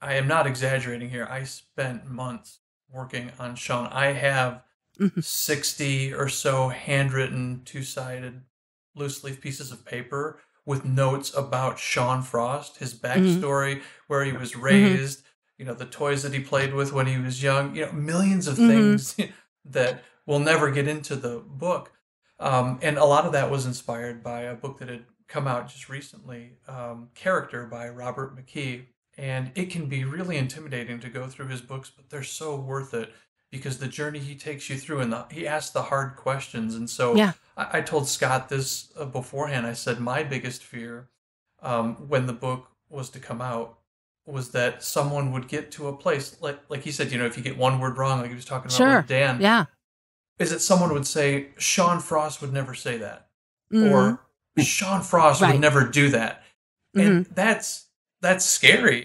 I am not exaggerating here. I spent months working on Sean. I have Mhm. 60 or so handwritten, two sided, loose leaf pieces of paper with notes about Sean Frost, his Mhm. backstory, where he was Mhm. raised, you know, the toys that he played with when he was young, you know, millions of things that will never get into the book. Um, and a lot of that was inspired by a book that had come out just recently, um, Character by Robert McKee. And it can be really intimidating to go through his books, but they're so worth it because the journey he takes you through and the, he asks the hard questions. And so Yeah. I, I told Scott this uh, beforehand. I said, my biggest fear um, when the book was to come out was that someone would get to a place like like he said, you know, if you get one word wrong, like he was talking about Sure. with Dan, Yeah. is that someone would say Sean Frost would never say that, Mhm. or Sean Frost Right. would never do that, and that's that's scary.